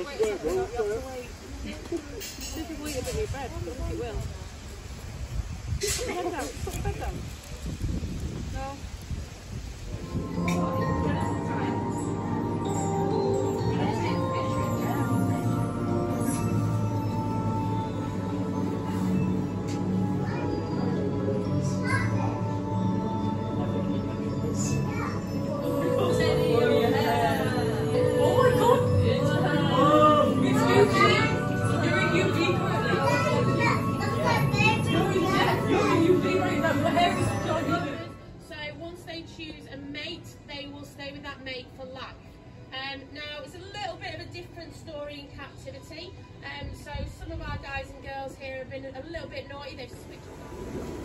This is why you're bread, because it will. Put the bed down, put the bed down. So once they choose a mate, they will stay with that mate for life. Um, now it's a little bit of a different story in captivity. Um, so some of our guys and girls here have been a little bit naughty. They've switched.